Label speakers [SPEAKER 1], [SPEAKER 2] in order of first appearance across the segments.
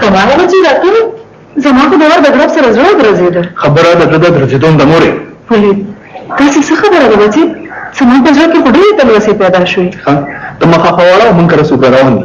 [SPEAKER 1] کماله به چې راته زما خو د ور د ګرب سره زړه ودرځېده
[SPEAKER 2] خبره د ده د درځېدو د مورې
[SPEAKER 1] ولې داسې څه خبره ده بچې زما په زړه کې خو ډېرې تلوسې پیدا شوې ها
[SPEAKER 2] د مخه خواړه او موږ کره څوک روان دي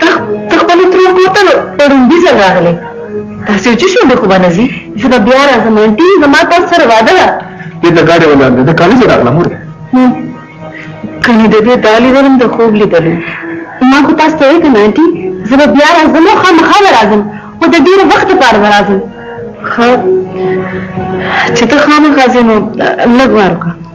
[SPEAKER 2] ته خپل
[SPEAKER 1] ترور کور ته په ړومبي ځل راغلې داسې چې شونډې خو به نه ځي زه به بیا راځم انټي زما تاسو سره واده ده
[SPEAKER 2] دې د ګاډې ولاندې د کالج راغله مور
[SPEAKER 1] کني د دې دالي ورم د خوب لیدلې ما خو تاسو ته وایي کنه انټي زه به بیا راځم او خامخا به راځم خو د ډېر وخت لپاره به راځم ښه چې ته خامخا ځې نو لږ وار وکړه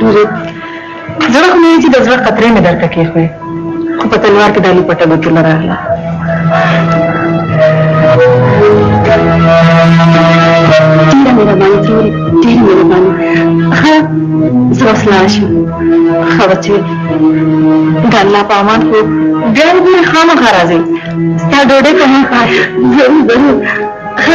[SPEAKER 1] لورې زړه خو مې چې د زړه قطرې مې درته کېښوې خو په تلوار کې د علي پټه ګوتوله راغله ډېره مهرباني ترورې ډېره مهرباني ښه زه اوس لاړه شم ښه بچې د الله په امان خو بیا وګورې خامخا راځئ ستا ډوډۍ ته هم ښه ضرور ضرور ښه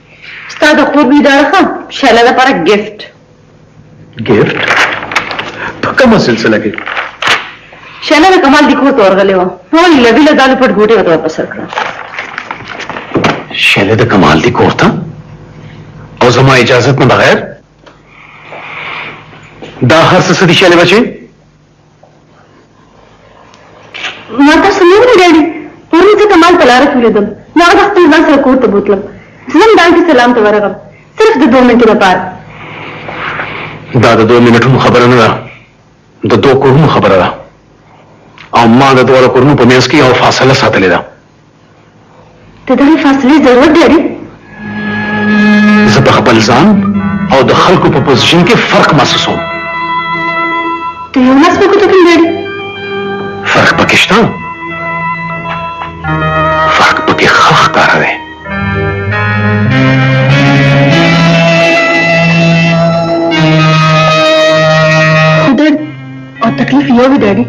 [SPEAKER 1] ستا د خور نوی داړه ښه شیله لپاره ګفټ
[SPEAKER 2] ګفټ په کومه سلسله کې
[SPEAKER 1] شیله د کمال دی کور ته ورغلې وه ما ویل لوي له دالو پټ ګوټې ورته ورپسر کړه
[SPEAKER 2] شیله د کمال دی کور ته او زما اجازت نه بغیر دا هر څه څه دي شیله بچې
[SPEAKER 1] ما تاسو نه ویل ډاډي پرون زه کمال په
[SPEAKER 3] لاره کې ولیدم نو هغه خپل ځان سره کور ته بوتلم زلم ډال کې سلام ته ورغم صرف د دوه منټو لپاره
[SPEAKER 4] دا د دوه منټونو خبره نه ده د دوه کورونو خبره ده او ما د دواړو کورونو په منځ کې یو فاصله ساتلې ده
[SPEAKER 3] د دغې فاصلې ضرورت لري؟
[SPEAKER 4] زه په خپل ځان او د خلکو په پوزیشن کې فرق محسوسوم.
[SPEAKER 3] د یو لاس په ګوتو کې لري؟
[SPEAKER 4] فرق پکې شته. فرق پکې ښه ښکاره دی.
[SPEAKER 3] او تکلیف یو وي ډاډي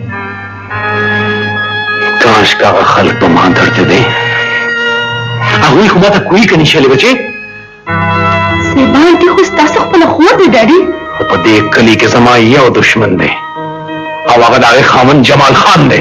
[SPEAKER 4] کاش که هغه خلک به ما درته دی هغوی خو ماته کوي که نشلې بچې
[SPEAKER 3] سیبان دي خو ستاسو خپله خور دی ډاډي
[SPEAKER 4] خو په دې کلي کې زما یو دښمن دی او هغه د هغې خاوند جمال خان دی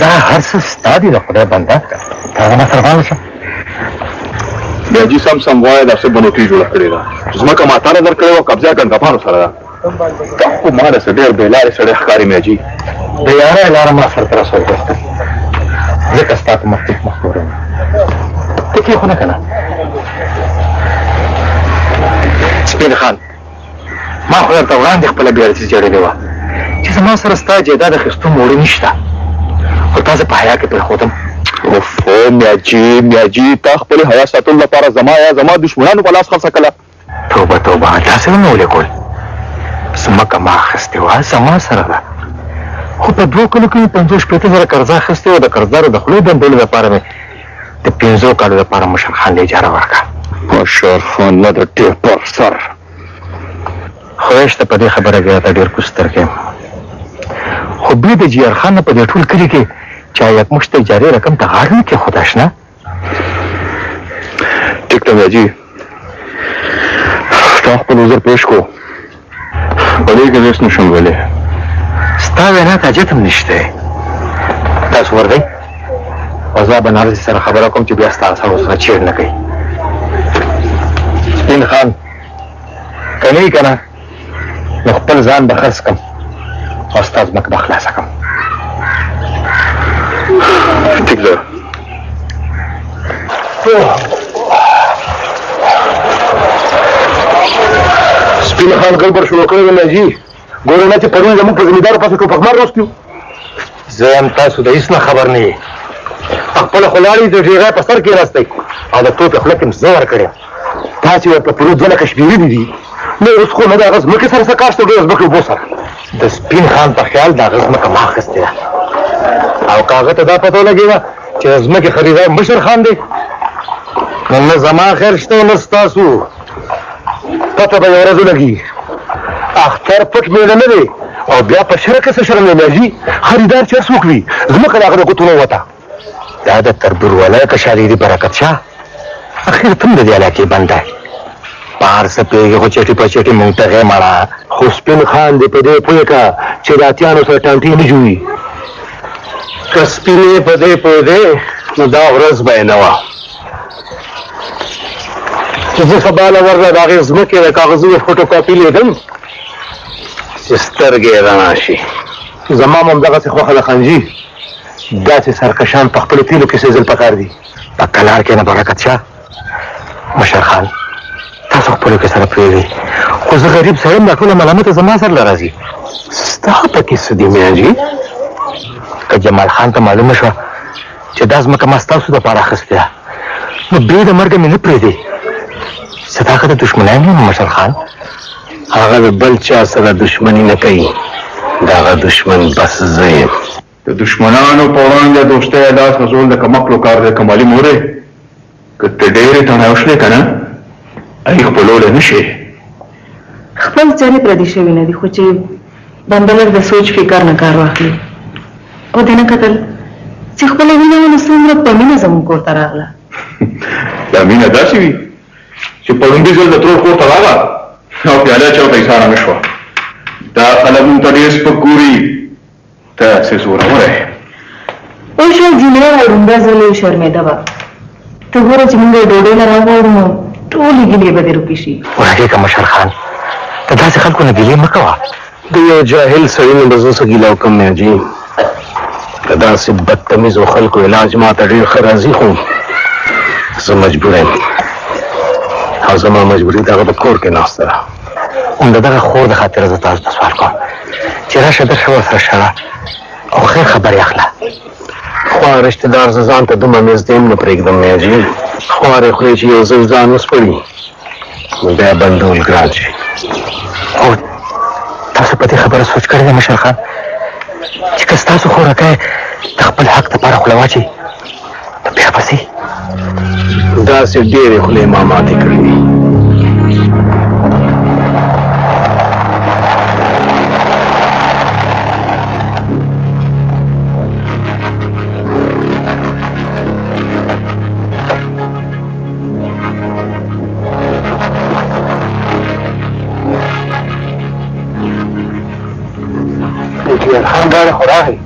[SPEAKER 5] دا
[SPEAKER 4] هر څه ستا دي د خدای بنده هغه نه قربان شه
[SPEAKER 6] بیا جی سم سم وایه دا څه بنوټي جوړه کړې ده ځمکه ما تاله در کړې وه قبضه ګنډپانو سره ده ته خو ما له څه ډېر بې لارې سړی ښکاري میاجي
[SPEAKER 4] د یاره لاره ما سره ته رسول درته ځکه ستا په مخکې مخ ګورم ته کې خو نه که نه سپین خان ما خو درته وړاندې خپله بېعزتي جړلې وه چې زما سره ستا جایداد اخیستو موړي نشته خو تا زه په حیا کې پرېښودم
[SPEAKER 6] اوفو میاجي میاجي تا خپلې حیا ساتلو لپاره زما یا زما دښمنانو په لاس خرڅه کړله
[SPEAKER 4] توبه توبه دا څه نه ولیکل ځمکه ما اخیستې وه زما سره ده خو په دوو کلو کې مې پنځوس شپېته زره قرضه اخیستې وه د قرضدارو د خولې بندولو لپاره مې د پنځو کالو لپاره مشر خان له اجاره ورکا.
[SPEAKER 6] مشر خان نه د ټیپر سر.
[SPEAKER 4] خویش ته په دې خبره کې راته ډیر کوس ترکیم خو بی د جیار خان نه په دې ټول کلی کې چا یک مشت اجاره رقم ته غاړه نه کېښوده شنه
[SPEAKER 6] ټیکنالوژي ستا خپل عذر پیش کو په دې کې هېڅ نشم ویلی
[SPEAKER 4] ستا وینا ته حاجت هم نشته تاسو ورغئ او زه به نارضي سره خبره کوم چې بیا ستا سره ورسره چیر نه کوي سپین خان که نه یي که نه نو خپل ځان به خرڅ کم او ستا ځمکه به خلاصه کم
[SPEAKER 6] ټیک ده
[SPEAKER 5] سپین خان ګل پر شروع کړی دی نه جی ګورنه چې پرون زموږ په زمیندارو پسې ټوپکمار راوستي
[SPEAKER 4] زه یم تاسو د هیڅ نه خبر نه یې په خپله خو لاړې د ډېری په سر کېناستی او د ټوپې خوله کې مې زه ورکړی
[SPEAKER 5] تاسې ورته پوره دوه لکه شمېرلي دي نو اوس خو نه د هغه ځمکې سره څه کار شته ډېر ځمکې اوبو سره
[SPEAKER 4] د سپین خان په خیال د هغه ځمکه ما اخېستې ده او که هغه ته دا پته ولګې ده چې د ځمکې خریدار مشر خان دی نو نه زما خیر شته نه ستاسو
[SPEAKER 5] پته به یو ورځ ولګي اختر پټ میړه نه دی او بیا په شرع کې څه شرع نه لري خریدار چې څوک وي ځمکه د هغه د ګوتو نه وته
[SPEAKER 4] دا د تربور ولی که شاریري برکت شه اخر ته هم د دې علاقې بنده پار څه پېږي خو چټي په چټي مونږ ته غې مړه
[SPEAKER 5] خو سپین خان دې په دې پوه که چې د اتیانو سره ټانټې نه جوړي
[SPEAKER 4] که سپینې په دې پوه دی نو دا ورځ به یې نه وه
[SPEAKER 5] چې زه خو بالا ورله د هغې ځمکې د کاغذونو فوټوکاپي لېږم
[SPEAKER 4] چې سترګې یې رڼا شي
[SPEAKER 5] زما هم همدغسې خوښه ده خانجي داسې سرکشان په خپلو تیلو کې سېزل پکار دي
[SPEAKER 4] په کلار کې نه برکت شه مشر خان تاسو خپلو کې سره پرېږدئ خو زه غریب سړی یم دا ټوله ملامته زما سر له راځي
[SPEAKER 5] ستا پکې څه دي میاجي
[SPEAKER 4] که جمال خان ته معلومه شوه چې دا ځمکه ما ستاسو لپاره اخیستې ده نو بې د مرګه مې نه پرېږدې زه تا د دښمنۍ نه یم مشر خان
[SPEAKER 5] هغه د بل چا سره دښمني نه کوي د هغه دښمن بس زه یم
[SPEAKER 6] د دښمنانو په وړاندې دوستۍ لاس غځول د کمقلو کار دی کمالي مورې که ته ډېرې تڼاو شوې کنه ای خپلوله نه شې.
[SPEAKER 1] خپل چرې پردي شوي نه دي خو چې بنده لږ د سوچ فکر نه کار واخلي او دې نه کتل چې خپله وینه مو نو څومره په مینه زموږ کور ته راغله.
[SPEAKER 6] دا مینه داسې وي چې په لومړي ځل د ترور کور ته راغله او پیاله چا ته ایساره نه شوه. دا خلک موږ ته ډېر سپک ګوري. ته څه زوروره یې.
[SPEAKER 1] اوشه جینۍ وړومبی ځل یې شرمېده به. ته ګوره چې موږ یې ډوډۍ له راغواړو نو ټولې ګیلې به دې روکې شي.
[SPEAKER 4] ورغېږه مشر خان د داسې خلکو نه ګیلې مه کوه.
[SPEAKER 5] د یو جاهل سړي نه به زه څه ګیله وکړم میاجي. د داسې بدتمیزو خلکو علاج ما ته ډېر ښه راځي خو زه مجبور یم او زما مجبوري دغه په کور کې ناسته ده.
[SPEAKER 4] هم د دغه خور د خاطره زه تاسو ته سوال کوم. چې راشه درشه ورسره شړه او خیر خبرې اخله
[SPEAKER 5] خو رشته دار زه ځان ته دومره نږدې هم نه پرېږدم میاجي خوارې خورې چې یو ځل ځان وسپړي نو بیا بندول ګران شي
[SPEAKER 4] او تاسو په دې خبره سوچ کړی دی مشر خان چې که ستاسو خوراکی د خپل حق دپاره خوله واچوي بیا پسې
[SPEAKER 5] داسې ډېرې خولې ما ماتې کړې دي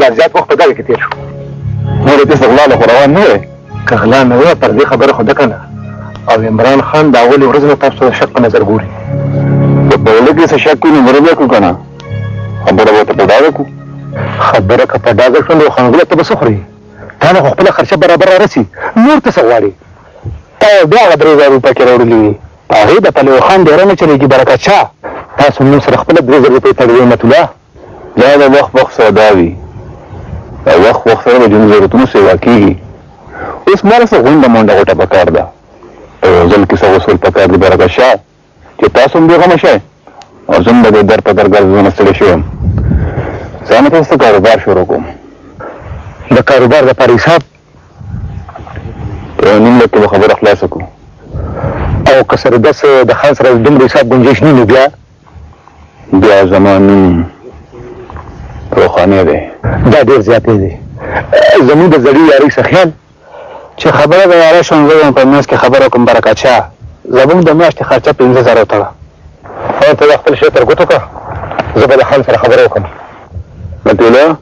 [SPEAKER 5] لا زیات وخت په دغه کې تېر شو
[SPEAKER 6] نور دې غلا له روان نه وای
[SPEAKER 5] که غلا نه وای پر دې خبره خو دکنه او عمران خان د اولې ورځې نه تاسو ته شک په نظر ګوري
[SPEAKER 6] که په ولې کې څه شک وي نو مره بیا کړو که نه خبره به ته په ډاګه کړو
[SPEAKER 5] خبره که په ډاګه شوه نو خانګله ته به څه خورې تا نه خو خپله خرچه برابر رارسي نور ته څه غواړې تا یو بیا هغه درې زره روپۍ کې راوړلي وي په هغې د پلوخان ډېره نه چلېږي برکت شاه تاسو نن سره خپله درې زره روپۍ تړلې متوله
[SPEAKER 6] دا د وخت وخت سره دا وي د وخت وخت سره د ژوند ضرورتونو سیوا کېږي اوس ماله څه غونډه مونډه غوټه پکار ده په یو ځل کې څه غسل پکار دي برکت شاه چې تاسو هم بېغمه شئ او زه هم د دې در په در ګرځېدنه ستړی شوی یم ځانه ته څه کاروبار شروع کوم
[SPEAKER 5] د کاروبار لپاره حساب
[SPEAKER 6] په نیم لک به خبره خلاصه کړو
[SPEAKER 5] او که سره داسې د خان سره دومره حساب ګنجېش نه بیا
[SPEAKER 6] بیا زما نوم روښانه دی
[SPEAKER 5] دا ډیر زیاتې دی زموږ د زړی یارۍ څخه خیال چې خبره د یاره شم زه په منځ کې خبره کوم برکت شاه زموږ د میاشتې خرچه پنځه زره وتړه او ته خپل شی تر ګوتو کړه زه به د خان سره خبره وکړم
[SPEAKER 6] نبیله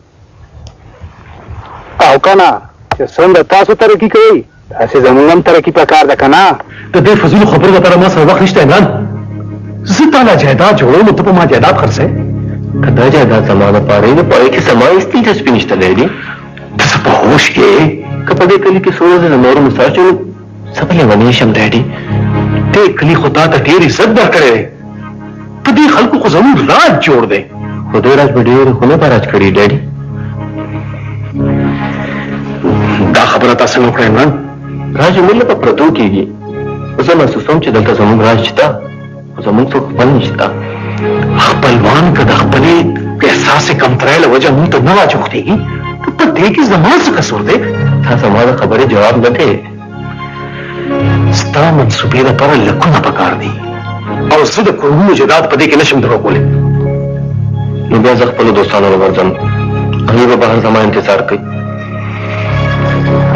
[SPEAKER 5] او کنه چې څومره تاسو ترقي کوئ هسې زموږ هم ترقي پکار ده که نه
[SPEAKER 4] د دې فضولو خبرو لپاره ما سره وخت نشته عمران زه تا له جایداد جوړوم ته په ما جایداد خرڅوې که دا جایداد زما لپاره وي نو په هغې کې زما هېڅ دلچسپي نشته لېلي ته څه په هوښ کې که په دې کلي کې څو ورځې زما ورور مسافر شو زه به لیونی شم ډیډي، دې کلي خو تا ته ډېر عزت درکړی دی، په دې خلکو خو زموږ راج جوړ دی. خو دې راج به ډېر خو نه په راج کړي ډیډي. دا خبره تا څنګه وکړه عمران؟ راج عموماً په پردو کېږي، خو زه محسوسوم چې دلته زموږ راج شته. زموږ څوک بل نشته خپلوان که د خپلې احساس کمترۍ له وجه موږ ته نه راچوښتېږي نو په دې کې زما څه قصور دی تا زما د خبرې جواب نه کوې ستا منصوبې لپاره لکونه پکار دي او زه د کورونو جداد په دې کې نشم درو کولی نو بیا زه خپلو دوستانو له ورځم هغوی به بهر زما انتظار کوي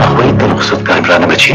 [SPEAKER 4] هغوی
[SPEAKER 5] ته رخصت کړم ګرانه بچي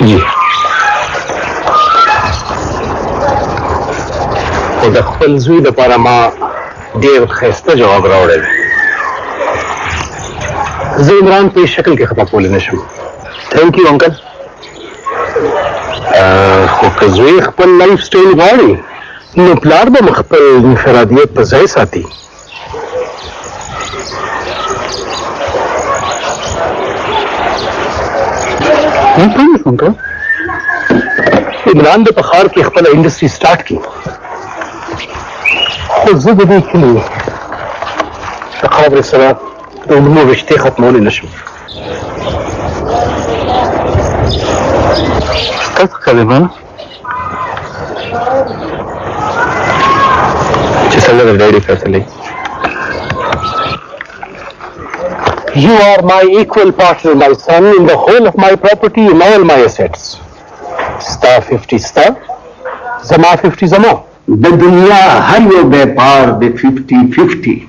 [SPEAKER 2] یي خو د
[SPEAKER 5] خپل زوی لپاره ما ډېر ښایسته جواب راوړی دی زه عمران په شکل کې خطا کولی نه شم
[SPEAKER 2] ثانک یو انکل
[SPEAKER 5] خو که زوی خپل لایف سټایل غواړي نو پلار به خپل انفرادیت په ځای ساتي عمران د په ښار کې خپل انډستری سٹارټ کړي خو زه د دې کلي د خبرې سره د علومو رشتې ختمولی نشم
[SPEAKER 2] ستاسو کلمه
[SPEAKER 7] چې څنګه د ډایري فیصلې
[SPEAKER 5] you are my equal partner, my son, in the whole of my property, in all my assets. Sta 50 sta, zama 50
[SPEAKER 4] zama. The
[SPEAKER 7] dunya har yo bepar the 50-50.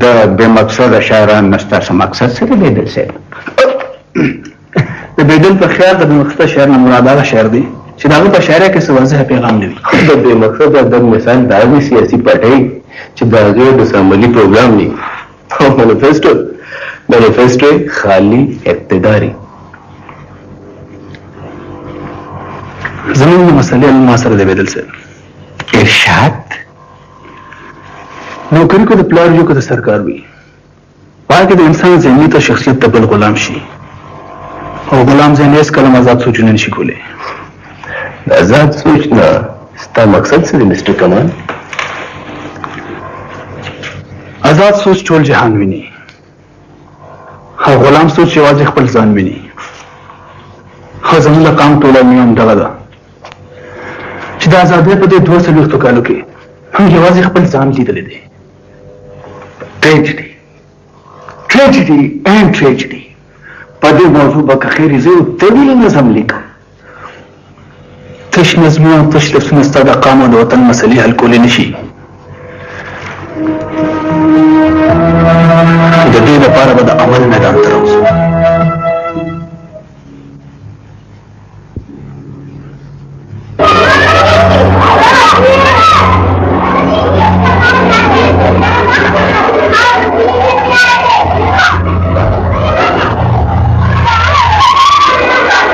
[SPEAKER 7] ده بې مقصده شاعران نه ستاسو مقصد
[SPEAKER 4] څه دی بېدل صاحب
[SPEAKER 2] د بېدل په خیال د بې مقصده شاعر نه مراد هغه شاعر دی چې د هغه په شاعرۍ کې څه واضح پیغام نه وي
[SPEAKER 7] د بې مقصده د مثال د هغې سیاسي پټۍ چې د هغې د سمبلي پروګرام وي او منیفیسټو منیفیسټو یې خالي اقتداري
[SPEAKER 2] زمونږ مسلې ما سره د بېدل صاحب
[SPEAKER 4] ارشاد
[SPEAKER 2] نوکری که د پلار وي که د سرکار وي پای کې د انسان ذهنیت او شخصیت د بل غلام شي او غلام ذهن هېڅکله هم ازاد سوچونه نشي کولی
[SPEAKER 7] د ازاد سوچ نه ستا مقصد څه دی مسټر کمال
[SPEAKER 2] ازاد سوچ ټول جهان ویني ها غلام څو چې یوازې خپل ځان ویني ها زموږ د قام ټوله مینه همدغه ده چې د ازادۍ په دې دوه څلوېښتو کالو کې هم یوازې خپل ځان لیدلی دی
[SPEAKER 4] ټریجډي ټریجډي اینډ ټریجډي په دې موضوع به که خیر زه یو طویل نظم لیکم
[SPEAKER 2] تش نظمونه او تش لفظونه ستا د قام او د وطن مسلې حل کولی نه شي د دې لپاره به د عمل میدان ته راوځو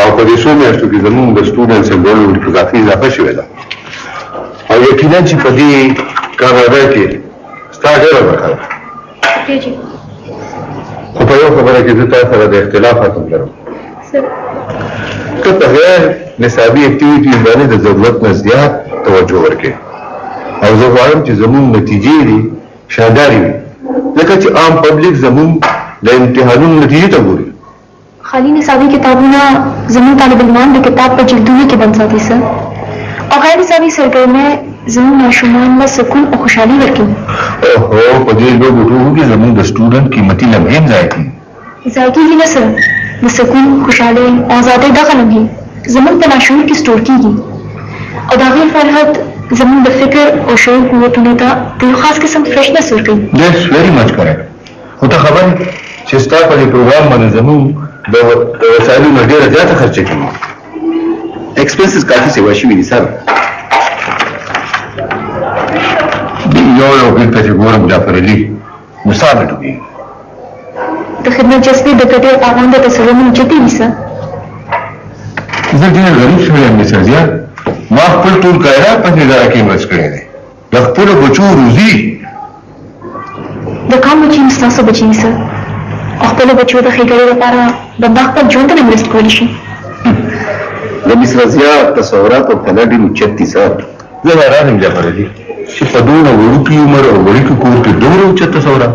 [SPEAKER 8] او په دې څو میاشتو کې زموږ د سټوډنټس انرولمنټ کې کافي اضافه شوې ده او یقینا چې په دې کاناډا کې ستا ډېره برخه ده خو په یو خبره کې زه تا سره د اختلاف حکم لرم ته په غیر نصابي اکټیویټیز باندې د ضرورت نه زیات توجه ورکړې او زه غواړم چې زموږ نتیجې دي شاندارې وي ځکه چې عام پبلک زموږ د امتحانونو نتیجې ته ګوري
[SPEAKER 9] خالي نصابي کتابونه زموږ طالب علمان د کتاب په جلدونو کې بند ساتي څه او غیر نصابي سرګرمۍ زموږ ماشومان له سکون او خوشحالي ورکوي.
[SPEAKER 8] اوهو په دې لوبو ټوبو کې زموږ د سټوډنټ قیمتي لمحې هم ضایع کیږي.
[SPEAKER 9] ضایع کیږي نه څه د سکون، خوشحالۍ او ازادۍ دغه لمحې زموږ په لاشعور کې سټور کیږي او د هغې فرحت زموږ د فکر او شعور قوتونو ته د یو خاص قسم فرشنس ورکوي.
[SPEAKER 8] دیټس ویري مچ کریکټ. خو ته خبر یې چې ستا په دې پروګرام باندې زموږ د وسایلو نه ډېره زیاته خرچه کېږي
[SPEAKER 7] ایکسپنسز کافي سیوا شوي دي سر
[SPEAKER 8] یو یو بیل ته چې ګورم جعفر علي نو ساه نه ډوبېږي
[SPEAKER 9] د خدمت جذبې د ګټې اړوند تصورونه اوچتې دي سر
[SPEAKER 8] زه ډېر غریب شوی یم مسرزیا ما خپل ټول کایرات په دې اداره کې انویسټ کړی دی د خپلو بچو روزي.
[SPEAKER 9] د قام بچي هم ستاسو بچي دي سر او خپلو بچو د ښېګړې لپاره بنده خپل ژوند ته انوېسټ کولی شي.
[SPEAKER 7] د مصر ضیا تصورات او پلټ ډېر اوچت دي سر.
[SPEAKER 8] زه حیران یم جعفر علي چې په دومره وړوکي عمر او وړوکي کور کې دومره اوچت تصورات.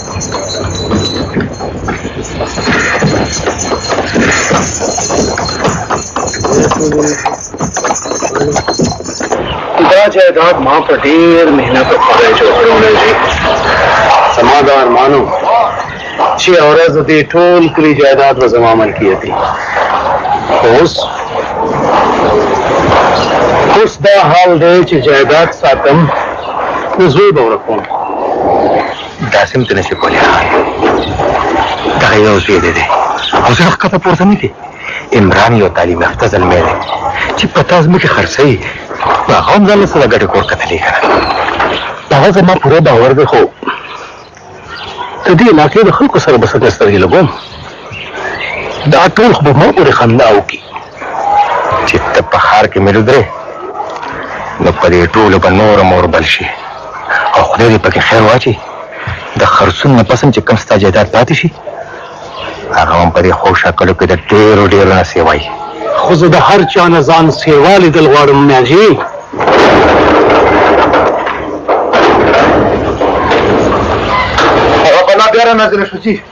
[SPEAKER 1] دا
[SPEAKER 5] جایداد ما په ډیر مهنت او خوارۍ جوړ کړی دی زما د ارمانو چې یوه ورځ د دې ټول کلي جایداد به زما ملکیتي خو اوس اوس دا حال دی چې جایداد ساتم نو زوی به ورکوم
[SPEAKER 4] داسې هم ته نشې کولی دغه یو زوی دی دی او زړه ښکته پورته نه کړي عمران یو تعلیم یافته زلمی دی چې په تا ځمکې خرڅوي نو هغه هم ځان له څه د ګټې کور کتلی که نه
[SPEAKER 5] هغه زما پوره باور دی خو د دې علاقې د خلکو سره به څنګه سترګې لګوم دا ټول خو به ما پورې خندا وکړي
[SPEAKER 4] چې ته په ښار کې ملو درې نو په دې ټولو به نور مور بل شي او خدای دې پکې خیر واچي د خرڅون نه پسم چې کم ستا جایداد پاتې شي هغه هم په دې خو شکلو کې د ډېرو ډېرو نه سیوای
[SPEAKER 5] خو زه د هر چا نه ځان سیوا لیدل غواړم میاجي
[SPEAKER 8] هغه بلا بیا را نازله شو چې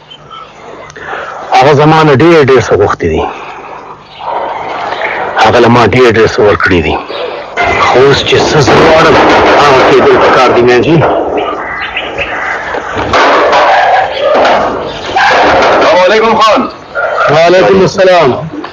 [SPEAKER 5] هغه زما
[SPEAKER 4] نه
[SPEAKER 5] ډېر ډېر څه غوښتي دي هغه له ما ډېر ډېر څه ورکړي دي خو اوس چې څه زه غواړم هغه کېدل په کار دي
[SPEAKER 7] میانجي وعلیکم خان
[SPEAKER 5] وعلیکم السلام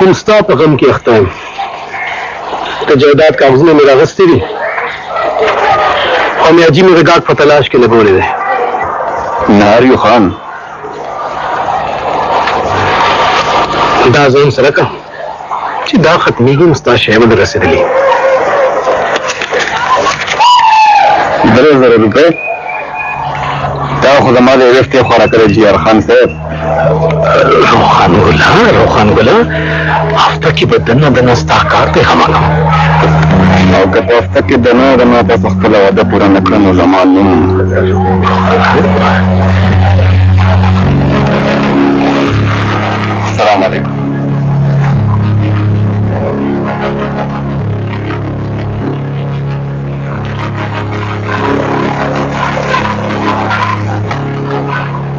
[SPEAKER 5] هم ستا په غم کې اخته یم د جایداد کاغذونه مې راغستې دي او میاجي مې د ګاډ په تلاش کې لګولی دی
[SPEAKER 7] نهاریو خان
[SPEAKER 5] دا زه هم سره کړم چې دا ختمېږي نو ستا شی به در رسېدلی
[SPEAKER 7] درې زره روپۍ دا خو زما د یوې شپې خو راکړی جي ار خان صاحب
[SPEAKER 5] روخان ګلا روخان ګلا هفته کې به دنه دنه ستا کار دی همانم
[SPEAKER 7] او که په هفته کې دنه دنه ته په خپله واده پوره نه کړم نو زما نوم السلام علیکم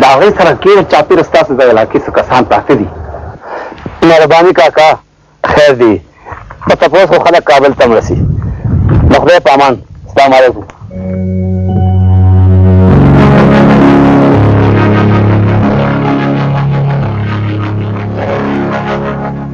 [SPEAKER 5] د هغوی سره ګیر چاپیر ستاسو د علاقې څه کسان پراته دي مهرباني کاکا خیر دی په تپوس خو خلک کابل ته مرسي د خدای په امان السلام علیکم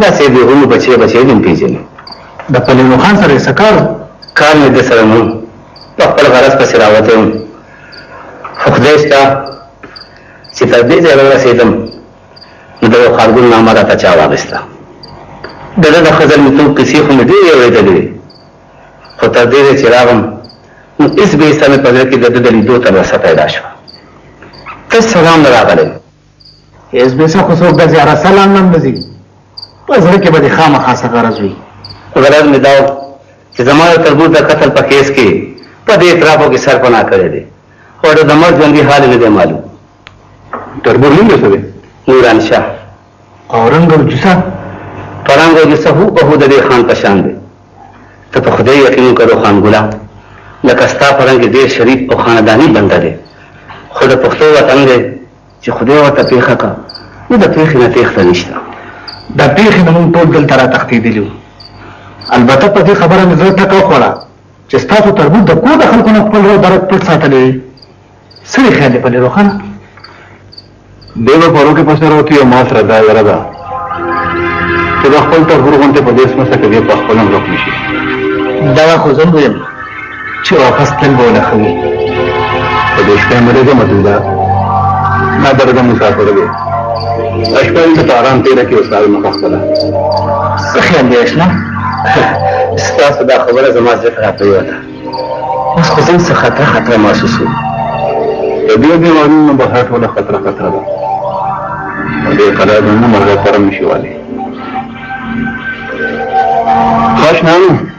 [SPEAKER 7] دا
[SPEAKER 5] سید دی
[SPEAKER 8] غونی بچی بچی دی هم
[SPEAKER 7] پیژنی. د
[SPEAKER 5] پلینو خان سره یې څه کار و؟
[SPEAKER 7] کار مې ده سره نه و، په خپل غرض پسې راوتی وم، خو خدای شته چې تر دې ځایه ورسېدم، نو د یو خارګون نامه راته چا واخیسته. د ده د ښه زلمیتوب کیسې خو مې ډېرې اورېدلې وې، خو تر دې ځایه چې راغلم، نو ایس بې ایسه مې په زړه کې د ده د لیدو تلوسه پیدا شوه. تش سلام نه راغلی.
[SPEAKER 5] هیڅ به څه خو څوک د زیاره سلام نه مزي په زړه کې به د خامخا څه غرض وي
[SPEAKER 7] غرض مې دا چې زما د تربور د قتل په کیس کې په دې اعترافو کې سرپناه کړی دی خو د مرګ ژوندي حال نه دی معلوم
[SPEAKER 8] تربور نوم یې څه دی
[SPEAKER 7] نوران شاه
[SPEAKER 5] او رنګ او جسه
[SPEAKER 7] په رنګ او جسه هو په هو د دې خان په شان دی ته په خدای یقین وکړو خان ګلا لکه ستا په رنګ ډېر شریف او خانداني بنده دی خو د پښتو وطن دی چې خدای ورته پېښه کړه، نو د پېښې نه تېښته نشته.
[SPEAKER 5] د پېښې نه موږ ټول دلته را تښتېدلي وو. البته په دې خبره مې زړه ټکه وخوړه چې ستاسو تربور د کور د خلکو نه خپل روح درد پټ ساتلی دی. ستړي خیال دې پلي روښانه.
[SPEAKER 8] دی به په روکې په سر وتي او ما سره دا وېره ده چې د خپل تربور غونټې په دې سمڅه کې دې په خپله ورک نه شي.
[SPEAKER 5] دغه خو زه هم ویم. چې واپس تل به ونه کوي
[SPEAKER 8] په دې شپه مې رزه مدوده ما به رزه مسافر دی دا شپه دلته په ارام تېره کړي استاد مخه خپله
[SPEAKER 5] څه خیال دی اشنا
[SPEAKER 7] ستاسو دا خبره زما زړه ته راپرېوته اوس خو زه څه خطره خطره محسوسوم
[SPEAKER 8] د دې دیوالونو بهر ټوله خطره خطره ده په دې قرار نه مرغه ترم شي
[SPEAKER 4] والي خوش نه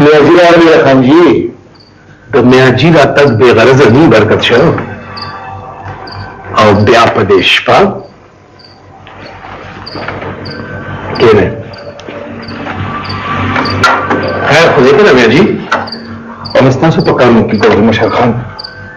[SPEAKER 5] میاجی راغلی ده خانجی د میاجی راتګ بې غرضه نه برکت شه او بیا په دې شپه کېنه
[SPEAKER 4] خیر خو دې کنه میاجی او ستاسو په کارونو کې کوم مشر خان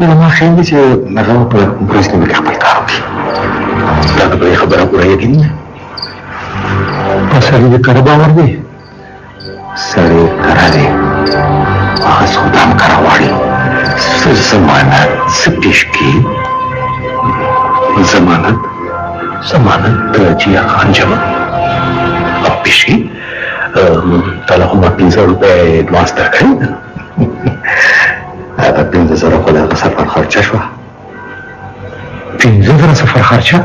[SPEAKER 4] نو ما خیال دی چې هغه په برج کې خپل کار وکړي
[SPEAKER 5] دا د بلې خبره پوره یقین ده
[SPEAKER 4] په سړي د کره باور دی سړی کره دی هغه څوک هم کره غواړي څه ضمانت څه پیش کړي
[SPEAKER 5] ضمانت ضمانت د جیا خان جمع او پیش کړي تا له کومه پنځه روپۍ اډوانس درکړی
[SPEAKER 4] هغه پنځه زره خو د هغه سفر خرچه شوه
[SPEAKER 5] پنځه زره سفر خرچه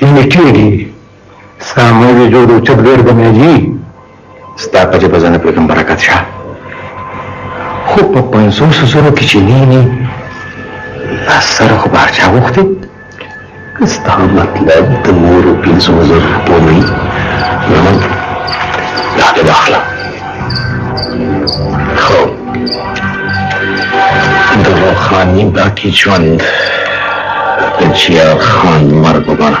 [SPEAKER 5] یعنې ټیرې ستا مړې جوړ اوچت ډېر د میجي
[SPEAKER 4] ستا په جبه زنه پرېږم برکت شه
[SPEAKER 5] خو په پنځوسو زرو کې چې نه نه
[SPEAKER 4] لس زره خو بهر چا غوښتې که
[SPEAKER 5] ستا مطلب د نورو پنځو زرو روپو نه وي نو دا دې واخله خو د روښاني باقي ژوند د جیار خان مرګ وګڼه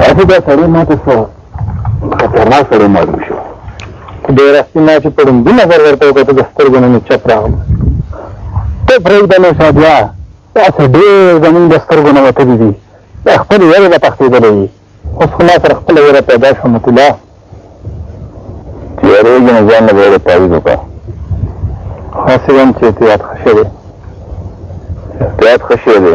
[SPEAKER 3] هغه دا سړی ما ته څه خطرناک سړی معلوم شو ډېر اصلي ما چې په ړومبي نظر ورته وکتو د سترګو نه مې چپ راغلم ته پرېږده نو شاه بیا تاسو ډېر زمونږ د سترګو نه وتلي دي دا خپلې وېرې له تښتېدلی یي اوس خو ما سره خپله وېره پیدا شوه مطلع چې یارېږي نو ځان له وېرې تعویز وکړه هسې وایم چې احتیاط ښه شی دی احتیاط ښه شی دی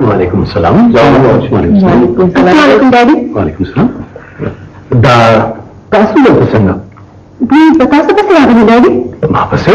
[SPEAKER 5] وعلیکم السلام وعلیکم
[SPEAKER 10] السلام
[SPEAKER 3] دا تاسو دلته څنګه
[SPEAKER 10] دوی په تاسو پسې راغلي ډاډي
[SPEAKER 3] ما پسې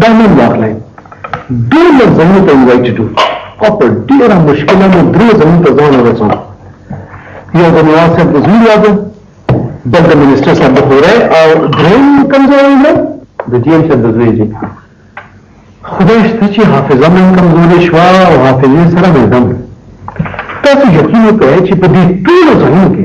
[SPEAKER 10] دا
[SPEAKER 3] نوم واخلئ ډېر لږ ځایونو ته یې وایټ ډو او په ډېره مشکله مو درې ځایونو ته ځان ورسوم یو د نواز صاحب د زوی واده بل د منسټر صاحب د خوری او درېیم کوم ځای ویله
[SPEAKER 5] د ډي ایم صاحب د زوی دی
[SPEAKER 3] خدای شته چې حافظه مې کمزورې شوه او حافظې سره مې دم تاسو یقین وکړئ چې په دې ټولو ځایونو کې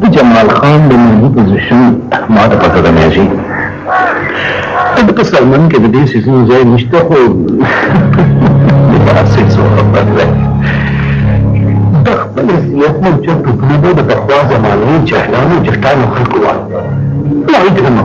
[SPEAKER 3] د
[SPEAKER 11] جمال خان د ملي پوزیشن ما ته پته ده میاجي ته د پسلمن کې د دې سیزن ځای نشته خو داسې څه خبر دی د خپل ذهنیت نه چې ټوپونه به د پخوا زمانې جهلانو جټانو خلکو وه لا هېڅ نه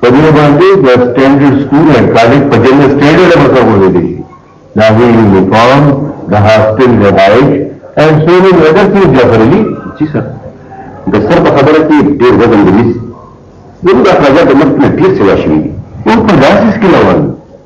[SPEAKER 11] په دې باندې د
[SPEAKER 8] سټنډرډ سکول
[SPEAKER 3] اینډ کالج په جنرال سټنډرډ هم اثر غورځېدی شي،
[SPEAKER 8] د هغوی یونیفارم، د هاسټل رهایش اینډ سو میني ادر ثینګز جعفر علي. جی سر د سر په خبره کې ډېر وزن د مس زموږ اخراجات د مخکې نه ډېر سوا شوي دي، اوس په داسې سکیل
[SPEAKER 3] روان یو.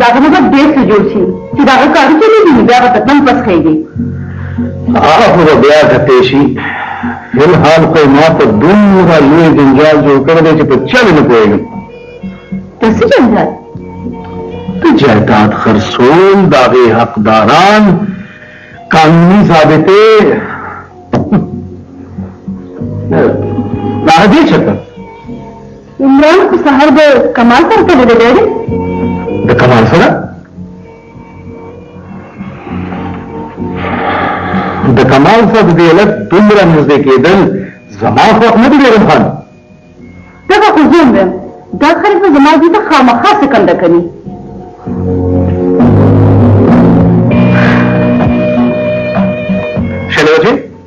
[SPEAKER 3] داغه نه به ډېر
[SPEAKER 8] څه جوړ
[SPEAKER 3] شي چې داغه کارو ته لږي نو بیا به تکن پس خېږي
[SPEAKER 8] هغه خو به بیا ټپې شي فل حال خو ما ته دومره لوی جنجال جوړ کړی دی چې په چل نه پوهېږم
[SPEAKER 3] ته څه جنجال
[SPEAKER 8] د جایداد خرڅول د هغې حقداران قانوني ضابطې د هغه دې چکر
[SPEAKER 3] عمران خو سهار د کمال سره تللی دی ډېډی
[SPEAKER 8] د کمال سره د کمال سره د دې هلک دومره نږدې کېدل زما خوښ نه دي بېګم خان
[SPEAKER 3] دغه خو زه هم وایم
[SPEAKER 7] دا خلک به زما دوی ته خامخا سکنده کوي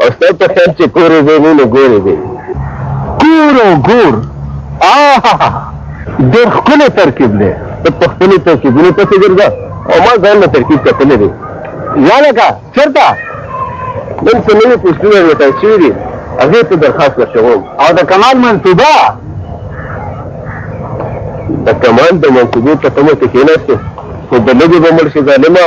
[SPEAKER 11] او ستاسو په خیال چې کور یې دی نو ګور یې دی
[SPEAKER 8] کور او ګور آه ډېر ښکلی ترکیب دی
[SPEAKER 11] ته په خپلو ترکیبونو پسې ګرځه او ما ځان له ترکیب کتلی دی
[SPEAKER 8] یا لکه چېرته
[SPEAKER 11] نن څه نوي پوسټونه ورته شوي دي هغې ته درخواست درکوم
[SPEAKER 8] او د کمال منصوبه
[SPEAKER 11] د کمال د منصوبې په تمه کې کېناستې خو د لږې به مړ شي ظالمه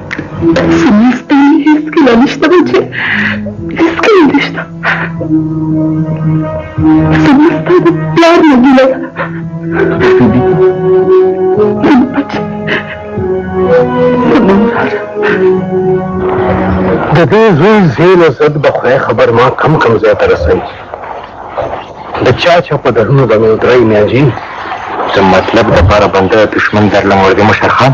[SPEAKER 11] هیڅکله نشته بچې هیڅکله نشته زما
[SPEAKER 1] ستا د
[SPEAKER 7] پلار نه ګیله ده بچې زما وراره
[SPEAKER 5] د دې زوی زیل او زد به خدای خبر ما کم کم ځای ته رسوي د چا چا په درونو به مې درې میاجي د مطلب لپاره بنده دښمن درلم وردي مشر خان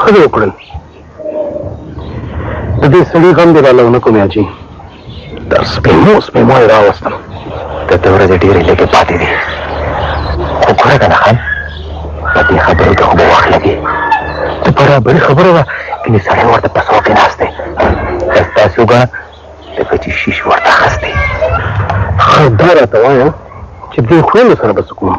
[SPEAKER 5] خدای وکړل د دې سړي غم دې راله ونه کوم حاجي تر سپېمو سپېمو یې راوستم د ده ورځې ډېرې لږې پاتې دي خو ګوره که نه خان په دې خبرې کې خو به وخت لګي د برابري خبره وه ګنې سړی ورته په څو کې ناست دی که ستاسې وګڼه لکه چې شیش ورته اخیستی خر دا راته وایه چې دې خویندو سره به څه کوم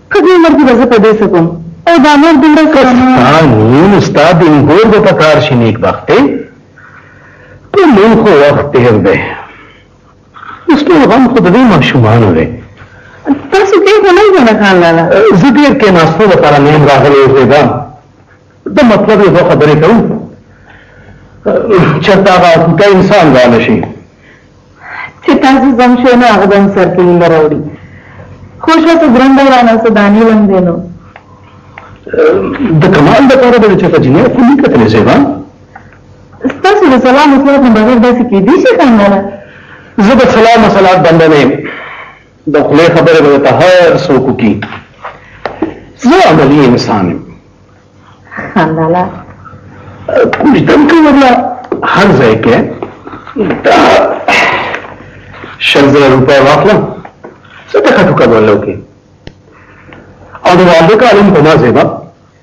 [SPEAKER 5] په دې
[SPEAKER 1] عمر کې به زه په دې څه کوم او دا نور دومره څه
[SPEAKER 5] که ستا نو نو ستا دینګور به په کار شي نیکبختې په مونږ خو وخت تېر دی اوس ټول غم خو د دې ماشومانو دی
[SPEAKER 1] تاسو کې خو نه ګڼه خان لالا
[SPEAKER 5] زه ډېر کېناستو لپاره نه یم راغلی اوسېږم د مطلب یو دوه خبرې کوم چېرته هغه کوکه انسان رانه شي
[SPEAKER 1] چې تاسو زم شئ نو هغه به هم سر کې لیله راوړي خوش به څه درنده ورانه څه دانې لندې نو
[SPEAKER 5] د کمال دپاره به چېرته جنۍ خو نه کتلی صاحب
[SPEAKER 1] ستاسو د سلام وصلات نه بغیر داسې کېدی شي که نه
[SPEAKER 5] زه د سلام وصلات بنده نه یم د خولې خبرې به درته هر څوک وکړي، زه عملي انسان یم.
[SPEAKER 1] خندله.
[SPEAKER 5] کوژدن که ورله هر ځای کې دا شل زره روپۍ واخلم، څه ټکه ټوکه به ورله وکړې او د
[SPEAKER 1] واده
[SPEAKER 5] کال هم په ما زېبه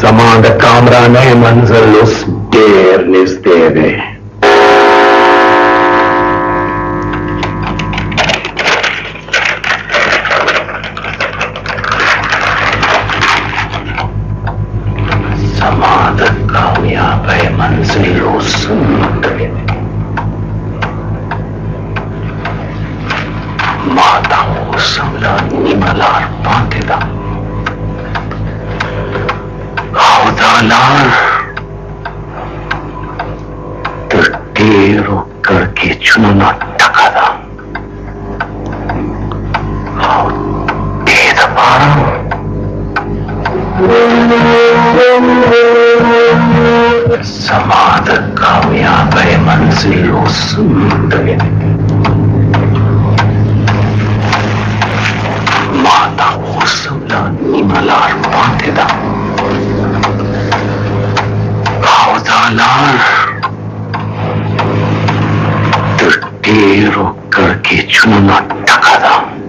[SPEAKER 5] زما د کامرانۍ منزل اوس ډېر نږدې دی ما ته اوس همدا نیمه لار پاتې ده او دا لار تر ډېرو کړکېچونو نه ډکه ده او دې دپاره زما د کامیابۍ منزل اوس موندلی دی. ماته اوس هم لا نیمه لار پاتې ده او دا لار د ډېرو کړکېچونو نه ډکه ده.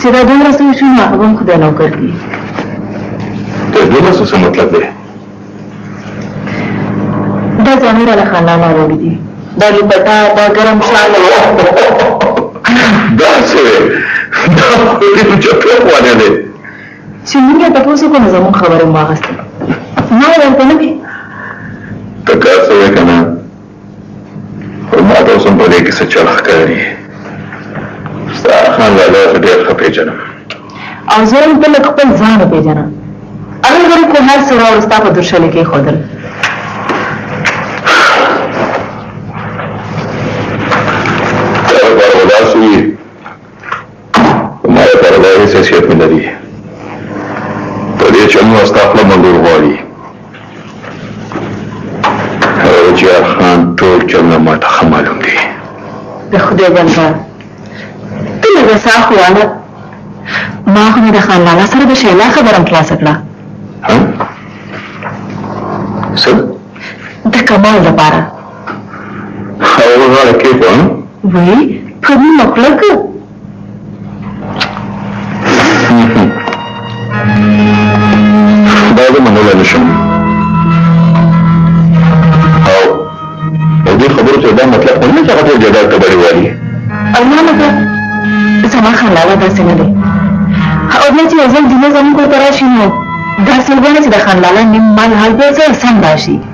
[SPEAKER 1] چې
[SPEAKER 9] دا دومره
[SPEAKER 1] څه وشو نو
[SPEAKER 8] هغه به
[SPEAKER 5] هم خدای نوکر کړي د دومره
[SPEAKER 3] څه
[SPEAKER 6] څه مطلب دی
[SPEAKER 3] دا ځانونه له خانانه راوړي دي دا لپټا دا ګرم شال
[SPEAKER 6] دا څه دا خو دې چټو وانه دی
[SPEAKER 3] چې موږ ته تاسو کوم زمون خبره ما غوښته ما ورته نه
[SPEAKER 6] تکاسو کنه خو ما ته اوس هم په دې کې څه چل ښکاري ستاره خان لالا زه ډېر ښه پېژنم
[SPEAKER 3] او زه هم ته لږ خپل ځان وپېژنم هغه غړو کو هر څه راوړ ستا په درشلې کې
[SPEAKER 6] ښودل ما لپاره دا هېڅ حیثیت نه لري په دې چلونه ستا خوله منډول غواړي جیار خان ټول چلونه ما ته ښه معلوم دي
[SPEAKER 3] د خدای بنده ته لږه ساه خو واله ما خو مې د خان لالا سره د شیلا خبره هم خلاصه
[SPEAKER 6] کړه څه
[SPEAKER 3] د کمال لپاره
[SPEAKER 6] هغه غاړه کې په
[SPEAKER 3] وای په دې مخلک
[SPEAKER 6] دا د منلو نشم او دې خبرو ته دا مطلب نه چې هغه جدا کبړی وایي
[SPEAKER 3] الله مګر زما خلاله داسې نه دی او بیا چې ازل دینه زموږ کور ته راشي نو داسې وګڼه چې د خانلاله نیم مال حال بیا څه سم راشي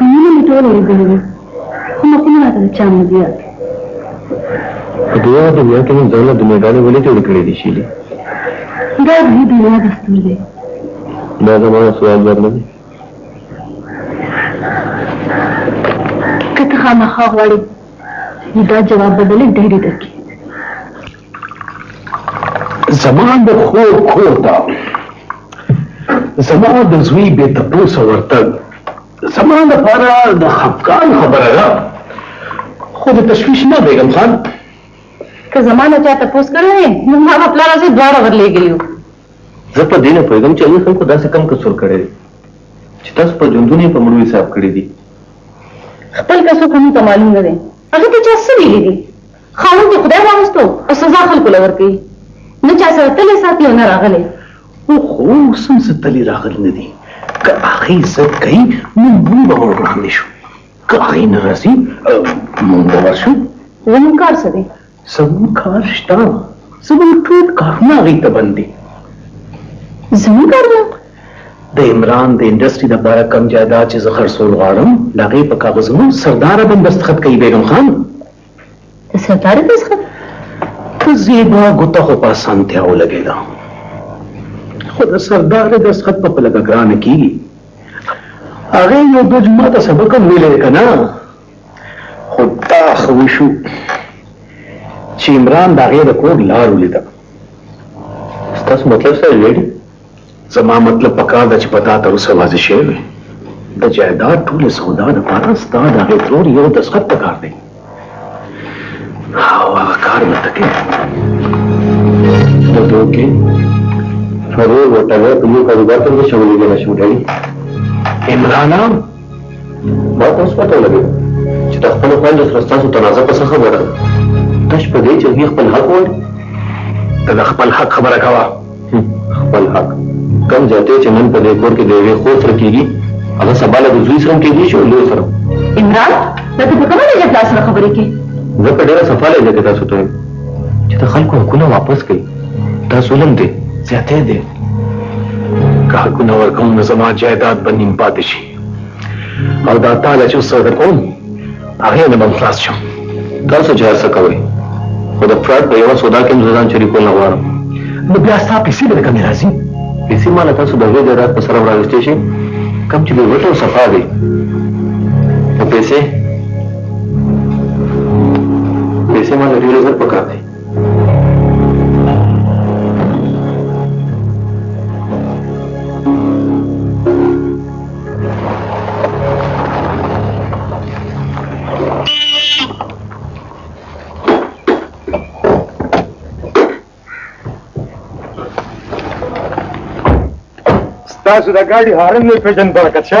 [SPEAKER 6] نومونه مې
[SPEAKER 3] ټول اورېدلي دي کومه کومه راته د چا نه دي
[SPEAKER 6] په دې یوه دنیا کې مې ځان له دنیاګانې ولې جوړې کړې دي شیلي
[SPEAKER 3] دا د دې دنیا دستور دی
[SPEAKER 6] دا زما سوال ورنه دی
[SPEAKER 3] که ته خامخا غواړې دا جواب بدلې ډېرې درکې
[SPEAKER 5] زما د خور کور ته زما د زوی بې تپوسه ورتګ زما لپاره د خفګان خبره ده خو د تشویش نه بیګم خان
[SPEAKER 3] که زما نه چا تپوس کړی نو ما به پلار زه دواړه ورلېږلي یو
[SPEAKER 6] زه په دې نه پوهېږم چې هغې خلکو داسې کم کسور کړی دی چې تاسو په ژوندون یې په مړو حساب کړي دي
[SPEAKER 3] خپل کسور خو موږ ته معلوم نه دی هغه ته چا څه ویلي دي خاوند یې خدای راوستو او سزا خلکو له ورکوي نه چا سره تلی ساتي او نه راغلی
[SPEAKER 5] خو اوس هم څه تلي راغلي نه دي که هغې زد کوي نو موږ به ور وړاندې شو که هغې نه راځي موږ به ورشو
[SPEAKER 3] زموږ کار څه دی
[SPEAKER 5] زموږ کار شته زموږ ټول کارونه هغې ته بند دي
[SPEAKER 3] زموږ کارونه
[SPEAKER 5] د عمران د انډستری لپاره کم جایداد چې زه خرڅول غواړم د هغې په کاغذونو سردار به دستخط کوي بیګم خان
[SPEAKER 3] ته سردار بس خه
[SPEAKER 5] ته زیبا ګوته خو په اسانتیا ولګېده خو د سردار دستخط په لږه ګرانه کېږي هغې یو دوه جمعه ته سبق هم ویلی دی که نه خو دا ښه وشو چې عمران د هغې د کور لار ولیده
[SPEAKER 4] ستاسو مطلب سره لري
[SPEAKER 5] زما مطلب پکار ده چې په تا تر اوسه واضح شوی وي د جایداد ټولې سودا لپاره ستا د هغې ترور یو دستخط پکار دی او هغه کار ورته کوي
[SPEAKER 4] د دوی کې هغې ورته په یو کاروبار کې شاملېدلی شو ډېري
[SPEAKER 5] عمرانه
[SPEAKER 4] ما تاسو پته لګوي چې د خپل خوند سره تاسو تنازع په څه خبره تش په دې چې دوی خپل حق وړي
[SPEAKER 5] ته د خپل حق خبره کوه
[SPEAKER 4] خپل حق کم ځاتې چې نن په دې کور کې د یوې خور سره کېږي هغه سبا له زوی سره کېږي چې لور سره
[SPEAKER 3] عمران دا ته په کومه لهجه پلار سره خبرې کوې
[SPEAKER 4] زه په ډېره صفا لهجه کې تاسو ته وایم چې د خلکو حقونه واپس کړئ دا ظلم دی
[SPEAKER 5] زیاتی دی که حقونه ورکوم نو زما جایداد به نیم پاتې شي او دا تاله چې اوس ورته کوم هغې نه به هم خلاص شم
[SPEAKER 4] تاسو چې هر څه کوئ خو د فراډ په یوه سودا کې هم زه ځان شریکول نه غواړم
[SPEAKER 5] نو بیا ستا پیسې به له کومې راځي
[SPEAKER 4] پیسې ما له تاسو د هغې جایداد په سره راویستې شي کوم چې بې وټه او صفا دی نو پیسې پیسې ما له ډېرې زر پکار دی
[SPEAKER 7] تاسو د ګاډي هارن نه پیژن برکت شه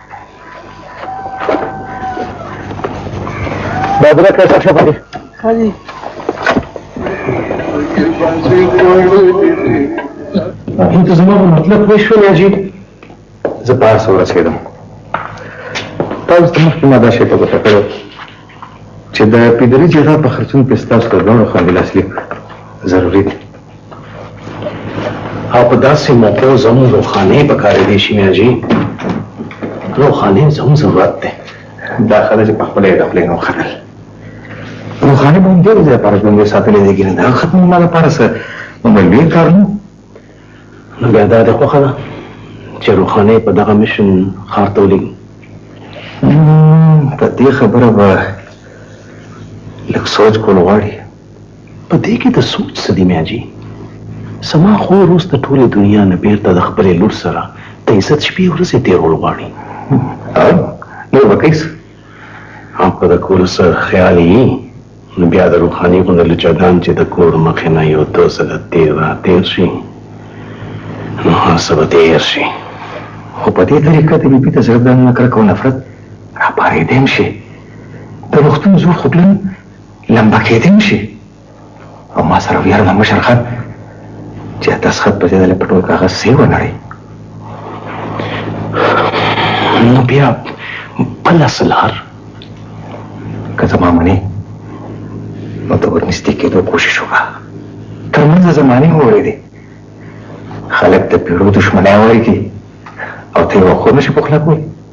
[SPEAKER 7] بادرک کیسا شفا دی
[SPEAKER 5] ہاں جی
[SPEAKER 7] هغه
[SPEAKER 5] ته زما په مطلب پوه شول یا جی
[SPEAKER 4] زه په هر څه ورسېدم تاسو ته مخکې ما دا شی په ګوته کړی چې د پیدري جرا په خرڅون کې ستاسو د دواړو خوندې لاسلیک ضروري دی
[SPEAKER 5] او په داسې موقع زموږ روښانه په کار دی شي میاجي روښانه زموږ ضرورت دی
[SPEAKER 4] دا خبره چې په خپل د خپل نو خبر روښانه باندې د لپاره ژوند ساتلې دي ګینه دا ختم ما لپاره سره مې کار نه
[SPEAKER 5] نو بیا دا د خوښه ده چې روښانه په دغه مشن خار ته ولېږم
[SPEAKER 4] په دې خبره به لږ سوچ کول غواړي
[SPEAKER 5] په دې کې د سوچ څه دي میاجي سما خو روس د ټولې دنیا نه بیرته د خپلې لور سره د عزت شپې ورځې تېرول غواړي
[SPEAKER 4] نو وکړئ
[SPEAKER 5] او که د کور څه خیال یی نو بیا د روښانی غوندې لوچه ګان چې د کور مخې نه یو دوه ځله تیر را تیر شي نو هر څه به تیر شي
[SPEAKER 4] خو په دې طریقه د بیبي د زړه دننه کرکه او نفرت راپارېدی هم شي د روغتون زوړ خوبلن لمبه کېدی هم شي او ما سره ویاړ ده مشر خان چې دستخط په دې ډله په ټول کاغذ صحیح ونړی
[SPEAKER 5] نو بیا بله سلار
[SPEAKER 4] که زما منې نو د ورنږدې کېدو کوشش وکړه تر منځ زمانې واورېدې خلک د پیړو دښمنۍ واورېږي او ته یې
[SPEAKER 7] وخو نه شي پخلا کولی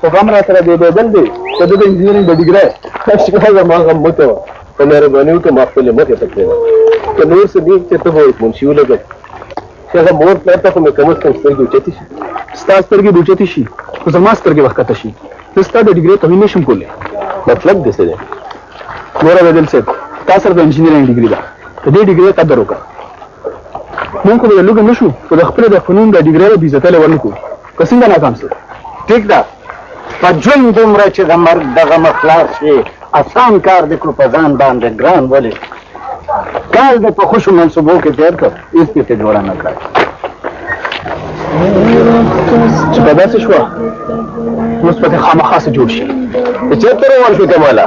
[SPEAKER 7] خو
[SPEAKER 2] غم را سره بېبېدل دی که ده د انجینرینګ د ډیګرۍ
[SPEAKER 5] اشکا زما غم مه کوه په مهرباني وکړه ما خپلې مخې ته پرېږده که نور څه دي چې ته به ورته منشي ولګوم هغه مور پلار ته خو مې کم از کم سترګې اوچتې شي
[SPEAKER 2] ستا سترګې به اوچتې شي خو زما سترګې به ښکته شي زه ستا د ډیګرۍ توهین نه شم کولی
[SPEAKER 5] مطلب دې څه دی
[SPEAKER 2] ګوره بدل صاحب تا سره د انجینرینګ ډیګري ده د دې ډیګرۍ قدر وکړه مونږ خو به د لوږې نه شو خو د خپلې د فنون د ډیګرۍ به بېعزتۍ له ورنکړو که څنګه نظام سي
[SPEAKER 7] ټیک ده په ژوند دومره چې د مرګ دغه مه خلاص شي اسان کار دې کړو په ځان باندې ګران ولې کال دې په خوشو منصوبو کې تېر کړ هېڅ دې ته جوړه نه کړه
[SPEAKER 2] چې په داسې شوه اوس په دې خامخا څه جوړ شي
[SPEAKER 5] چې چېرته روان شو ته
[SPEAKER 8] والا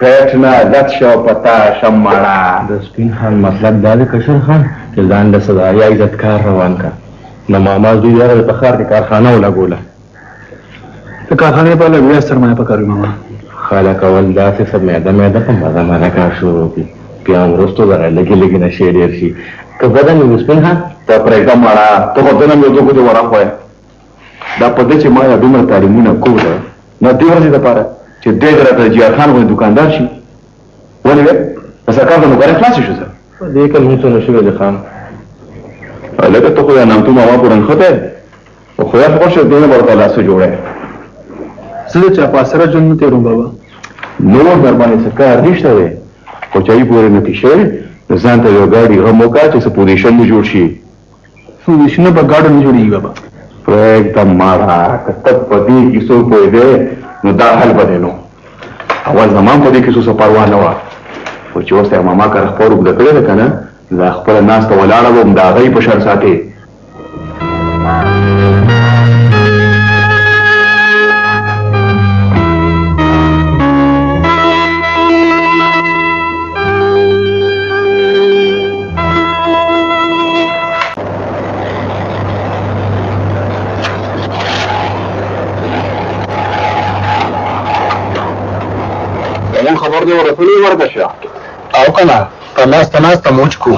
[SPEAKER 8] پیټ نه غت شو پتا شم ماړه
[SPEAKER 4] د سپین خان مطلب دا دی کشر خان چې ځان د صداري عزت کار روان کا نو ماما زوی دغه په ښار کې کارخانه ولګوله
[SPEAKER 2] د کارخانې په لګیا سرمایه پکار وي ماما
[SPEAKER 4] خاله کول داسې څه میده میده په مزه مزه کار شروع کړي بیا وروسته ذره لږې لږې نشې ډېر شي که بده نو سپین خان
[SPEAKER 8] ته پرېږده ماړه ته خو ځنم یو څوک دې ورخوی دا په ده چې ما یا دومره تعلیمونه کوله نه دې ورځې لپاره چې دی دې راته جیار خان غوندې دوکاندار شي ولې وې د سرکار د نوکرۍ خلاصې شو زه
[SPEAKER 4] دې کل مې څونه شوی دی خان
[SPEAKER 8] لکه ته خو یا نامتو ماما پورې نښتی او خدای خبر شه دې نه به ورته لاسه جوړی
[SPEAKER 2] زه د چا په اسره ژوند نه تېروم بابا
[SPEAKER 8] نور در باندې څه کار نشته دی خو چایي پورې نه تېر شوی ځان ته یو ګاډي غم وکړه چې څه پوزیشن مو جوړ شي
[SPEAKER 2] سوزیشونه په ګاډو نه جوړیږي بابا
[SPEAKER 8] پرېږده ماړه که ته په دې کیسو پوهېدی نو دا حل به دی نو اول زما په دې کیسو څه پروا نه وه خو چې اوس ماما کار خپل اوږده کړی ده که نه لا خپله ناسته ولاړه وم د هغه یې په شر ساتې زموږ خبر دی ورسولې ورته شه
[SPEAKER 5] او که نه په ناسته ناسته موچ کو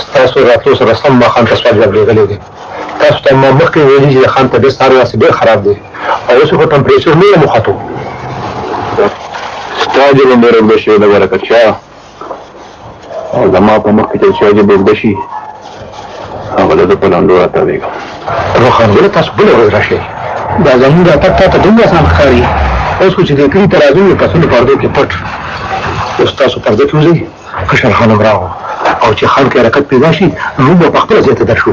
[SPEAKER 5] ستاسو راتلو سره سم ما خان ته سوال جواب لېږلی دی تاسو ته ما مخکې ویلي چې د خان طبیعت سهار واسې ډېر خراب دی او اوس خو ټمپرېچر نه یې مخاطب
[SPEAKER 8] ستا جې به مې رب شي د برکت شاه او زما په مخ کې چې څو عجیب اوږده شي هغه له ده په لنډو راتاوېږم
[SPEAKER 5] روښان وله تاسو بله ورځ راشئ دا زهین راتګ تا ته دومره اسان ښکاري اوس خو چې د کلي ترازو یې پسونو پردو کې پټ اوس تاسو پرده کې وځئ کشر خان هم راغو او چې خان کې حرکت پیدا شي موږ به په خپله ځای ته درشو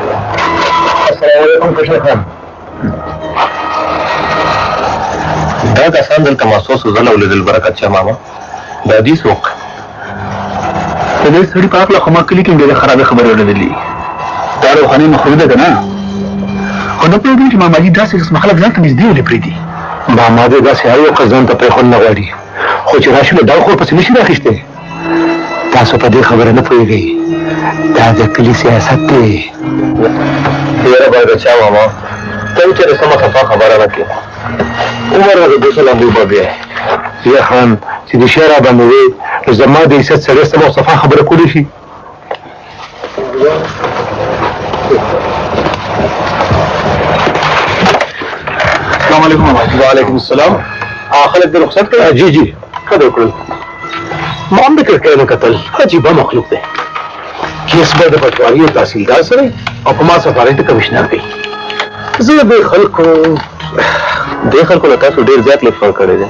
[SPEAKER 8] السلام علیکم
[SPEAKER 5] کشر خان دا کسان دلته ما څو څو ځله ولیدل برکت شاه ماما دا دي څوک
[SPEAKER 2] د دې سړي په هکله خو ما کلي کې ډېرې خرابې خبرې اورېدلي دا روحاني مخلوق ده که نه خو نه پوهېږم چې ماماجي داسې قسمه خلک ځان ته نږدې ولې پرېږدي
[SPEAKER 5] ماما دې داسې هر یو کس ځان ته پرېښول نه غواړي خو چې راشي نو دا خور پسې نه شي راخیستی تاسو په دې خبره نه پوهېږئ دا د کلي سیاست دی ډېره برګه چا ماما ته چې د سمه صفا خبره نه کې عمر د دوسه لامبو به بیا یا خان چې د شعر به مې وې زما د عزت سره سمه صفا خبره کولی شي
[SPEAKER 2] السلام علیکم
[SPEAKER 5] وعلیکم السلام خلک د رخصت کړه جی جی خدای وکړل ما هم د کړکۍ نه کتل عجیبه مخلوق دی کیس به د پټواري تحصیلدار سره او په ما سفارت کمشنر دی زه به خلکو د خلکو له تاسو ډیر زیات لطف کړی دی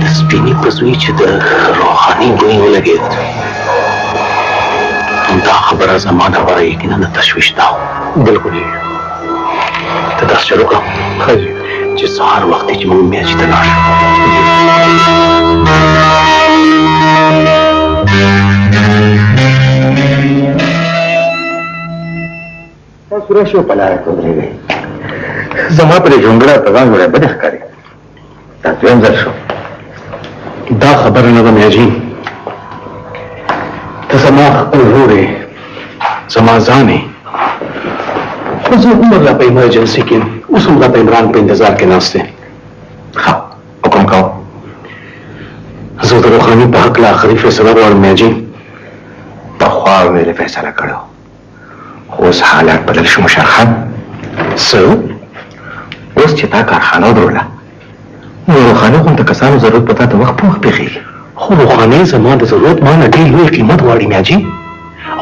[SPEAKER 5] د سپیني په زوی چې د روښاني بوی ولګېد، نو دا خبره زما لپاره یقینا د تشویش ده. بلکل یې. ته داسې چل وکړه چې سهار وختي چې موږ میاجي ته لاړ شو.
[SPEAKER 4] تاسو راشو په لاره کې ودرېږئ زما پرې جونګړه په ځان جوړه بده ښکاري دا دویم ځل شو
[SPEAKER 5] دا خبره نه ده میاجي ته زما خپل ورور یې زما ځان یې خو زه عمر لا په ایمرجنسي کې اوس هم دا په عمران په انتظار کې ناست دی ښه حکم کوه زه د روښاني په هکله اخري فیصله غواړم میاجي
[SPEAKER 4] پخوا ویلې فیصله کړې خو اوس حالات بدل شو مشر خان.
[SPEAKER 5] څه؟
[SPEAKER 4] اوس چې تا کارخانه ودروله
[SPEAKER 5] نو روښانه غونته کسانو ضرورت په تا د وخت په وخت پېښېږي. خو روښانه زما د ضرورت ما نه ډېر لوی قیمت غواړي میاجي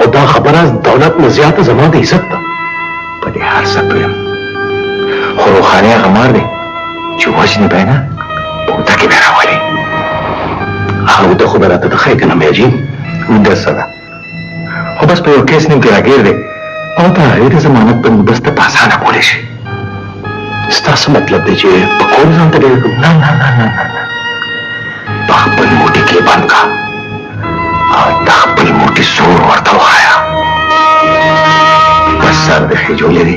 [SPEAKER 5] او دا خبره د دولت نه زیاته زما د عزت ده.
[SPEAKER 4] په دې هر څه پوه یم خو روښانه هغه مار دی چې وژني به یې نه په اوده کې به یې راولي.
[SPEAKER 5] هغه اوده خو به راته د خیر که نه میاجي
[SPEAKER 4] اوده څه ده
[SPEAKER 5] خو بس په یو کیس نیم کې راګیر دی او د هغې د ضمانت په نوبس ته په اسانه کولی شي ستاسو مطلب دی چې په کور ځان ته ډېر نه نه نه نه نه
[SPEAKER 4] په خپل موټي کې بند کا او د خپل موټي زور ورته وښایه په سر د خېجو لري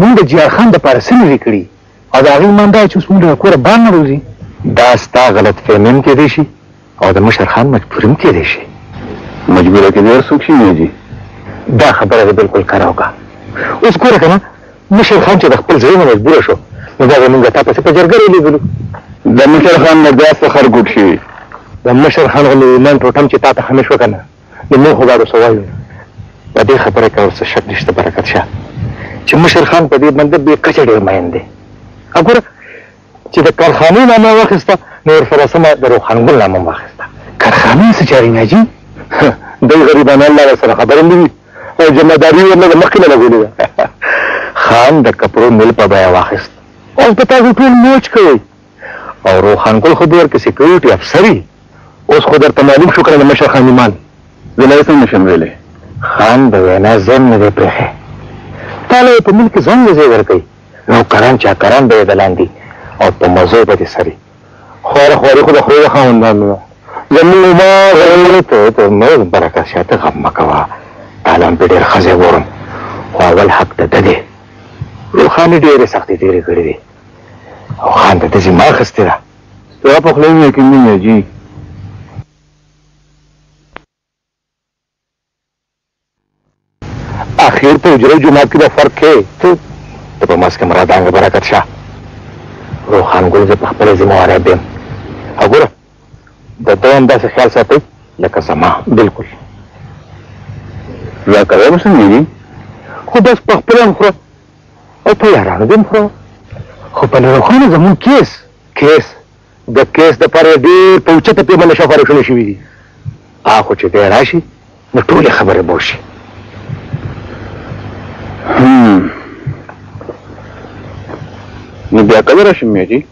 [SPEAKER 5] مونږ د جیار خان دپاره څه نه دي کړي او د هغه ایمان دا دی چې اوس مونږ له کوره بار نه وځي. دا ستا غلط فهمي هم کیدای شي او د مشر خان مجبوري هم کیدای شي.
[SPEAKER 6] مجبوره کیدای هر څوک شي مېجي.
[SPEAKER 5] دا خبره دې بالکل کره وکړه. اوس ګوره کنه مشر خان چې د خپل زړه نه مجبور شو نو دا به مونږ تا پسې په جرګه رالیږلو.
[SPEAKER 6] د مشر خان نه بیا څه خر ګوډ شوي.
[SPEAKER 5] د مشر خان غوندې ایمان ټوټم چې تاته خمش وکنه. نو موږ خو باید ورته وایو
[SPEAKER 4] په دې خبره کې ورڅه شک نشته برکت شاه چې مشر خان په دې باندې بې کچه ډېر مین دی وګوره چې د کارخانې نامه واخیسته نو ورسره سمه د روښانګل نامه هم واخیسته کارخانې څه چارې ناجي دی غریبانه الله ورسره خبرې نه وي او جمعداري ورله د مخکې نه لګولې ده خان د کپړو مل په بیه واخیست اوس به تاسو ټول موچ کوئ او روښان ګل خو دور کې سکیورټي افسر یې اوس خو درته معلوم شو کنه د مشر خان ایمان
[SPEAKER 8] زه لا هېڅ هم نه شم ویلی
[SPEAKER 4] خان د وینا ځای نه دی پرېښی تا له یې په ملک کې ځان له ځای ورکوي نوکران چاکران به یې د لاندې او په مزو به دې سري خواره خواري خو د خدای د خاوندانو ده زموږ ما غوړې ته ته مه برکت شه ته غم مه کوه تالان پې ډېر ښځی ګورم خو اول حق د ده دی روښاني ډېرې سختې تېرې کړې دي اوخان ته دزي ما خستې ده
[SPEAKER 8] ستا په خله مې کې مینه جي
[SPEAKER 4] اخیر په اجرو جماعت کې به فرق کې ته ته په ماسکه مراد انګ برکت شه روخان ګل زه په خپل ذمہ واره بیم وګوره د دوام داسې خیال ساتي لکه زما بالکل
[SPEAKER 8] لا کوي به څنګه
[SPEAKER 4] خو بس په خپل خره او په یارانو دې هم خورو خو په لرغونو زموږ کیس کیس د کیس د پاره ډېر په اوچته پیمه نشه خوراکونه شوي دي اخو چې دی راشي نو ټولې خبرې به وشي
[SPEAKER 8] نو بیا کله راشم میا جي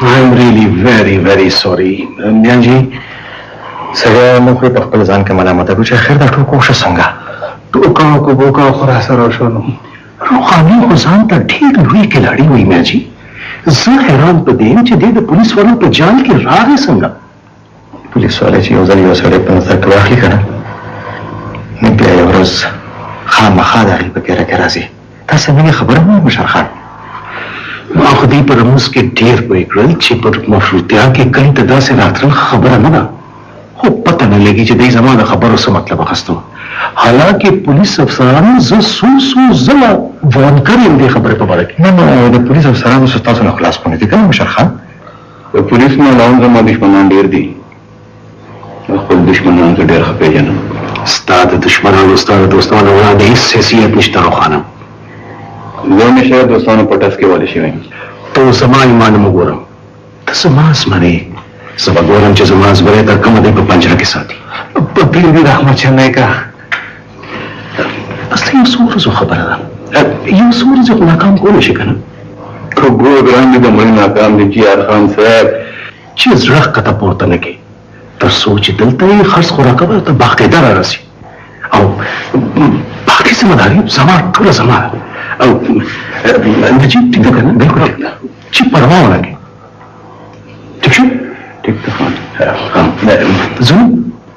[SPEAKER 5] I am really very very sorry میان جی
[SPEAKER 4] سره مو خو په خپل ځان کې ملامت کړو چې اخر دا ټول کوښه څنګه
[SPEAKER 5] ټوکا کو بوکا خو را سره شونو روخاني خو ځان ته ډېر لوی کلاړی وای میان جی زه حیران په دې چې د پولیس ورو په جال کې راغی څنګه
[SPEAKER 4] پولیس والا چې یو ځل یو سړی په نظر کې واخلي کنه نو بیا یو ورځ خامخا د هغې په پیره کې راځي دا څه نوې خبره نه مشر خان
[SPEAKER 5] ما خو دې په رموز کې ډېر پوه کړل چې پر مفروتیا کې کلي ته داسې راتلل خبره نه ده خو پته نه لګي چې دوی زما د خبرو څه مطلب اخیستو حالانکه پولیس افسرانو زه څو څو ځله وارن کړی یم دې خبرې په باره کې
[SPEAKER 4] نه نه د پولیس افسرانو ستاسو نه خلاص پونه دي که نه مشر خان
[SPEAKER 8] د پولیس نه علاوه هم زما دښمنان ډېر دي او خپل دښمنان زه ډېر ښه پېژنم.
[SPEAKER 5] ستا د دښمنانو او ستا د دوستانو وړاندې هېڅ حیثیت نشته روښانه.
[SPEAKER 8] زه همېشه دوستانو په ټس کې والي شوی یم.
[SPEAKER 5] ته اوس زما ایمان مه ګوره ته زما زمری یې زه به ګورم چې زما زمری تر کومه دی په پنجره کې ساتي. په پیر دې رحمت شه نیکه. اصل یو څو ورځو خبره ده یو څو ورځې خو ناکام کولی شي که نه
[SPEAKER 8] که ګوره ګران دې د مړي ناکام دي جیار خان صاحب
[SPEAKER 5] چې زړه ښکته پورته نه کړي تر څو چې دلته یې خرڅ خوراکه به ته باقاعده را رسي او باقي ذمه داري زما ټوله زما ده او نجیب ټیک ده که نه بلکل ټیک ده چې پروا ونه کړي ټیک شو
[SPEAKER 8] ټیک ده خان
[SPEAKER 5] زموږ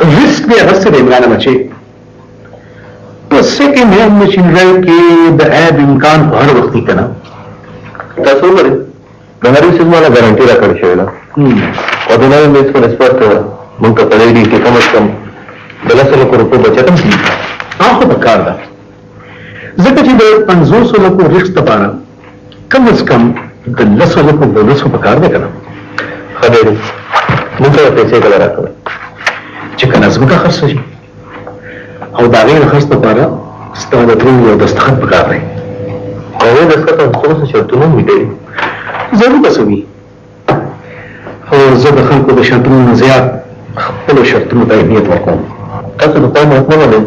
[SPEAKER 5] رسک دی
[SPEAKER 11] هغه څه
[SPEAKER 3] دی ګرانه بچې په سیکنډ هینډ مشینرۍ کې
[SPEAKER 5] د عیب
[SPEAKER 11] امکان خو هر وخت
[SPEAKER 5] وي که نه
[SPEAKER 11] تاسو وګورئ د هر یو څیز ماله ګارنټي راکړل شوې ده او د نوې میز په نسبت موږ ته په دې ډیل کې کم از کم د لسو لکو روپو بچت هم کېږي
[SPEAKER 5] دا خو پکار ده ځکه چې د پنځوسو لکو رښت دپاره کم از کم د لسو لکو بونس خو پکار دی کنه
[SPEAKER 11] ښه دی دی موږ ته پیسې کله راکوي
[SPEAKER 5] چې کله ځمکه خرڅه شي او د هغې د خرڅ لپاره ستا د ترور یو دستخط پکار دی
[SPEAKER 11] او هغې دستخط هم خپلو څه شرطونه هم لیکلي
[SPEAKER 5] ضرور به څه وي خو زه د خلکو د شرطونو نه زیات خپلو شرطونو ته اهمیت ورکوم.
[SPEAKER 11] تاسو د پايلو حق نه لرئ.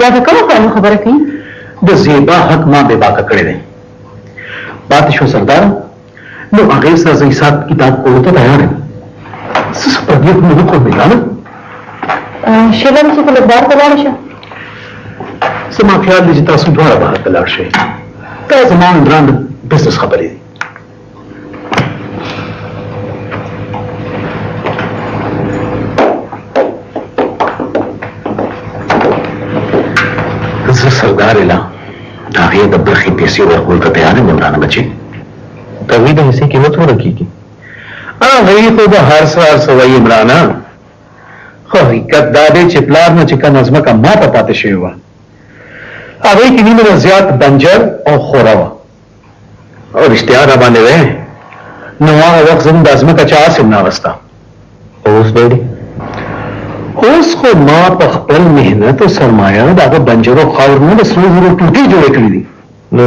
[SPEAKER 3] دا د کومو پايلو خبره کوي؟
[SPEAKER 5] د زېبا حق ما بې باکه کړی دی. پاتې شو سرداره، نو هغې سره زه حساب کتاب کولو ته تیار یم. څه څه پردې خو مې وکړل مېرمنه.
[SPEAKER 3] شېبه وروسته ته لږ بهر ته لاړه شه.
[SPEAKER 5] زما خیال دی چې تاسو دواړه بهر ته لاړ شئ. دا زما اندران د بزنس خبرې دي. زه سردار اله د هغې د برخې پیسې ورکول ته تیار یم عمرانه بچې
[SPEAKER 11] د هغوی د حصې قیمت څومره کېږي
[SPEAKER 5] هغوی خو به هر څه هر څه وایي عمرانه خو حقیقت دا دی چې پلار نه چې کومه ځمکه ما ته پاتې شوې وه هغوی کې نیمه نه زیات بنجر او خوره وه او رښتیا را باندې وې نو هغه وخت زم د ځمکه چا اسم نه غستا
[SPEAKER 11] اوس به دي
[SPEAKER 5] اوس خو ما په خپل مهنت او سرمایه دغه بنجرو خاور نه د سرو زرو ټوټې جوړې کړې دي
[SPEAKER 11] نو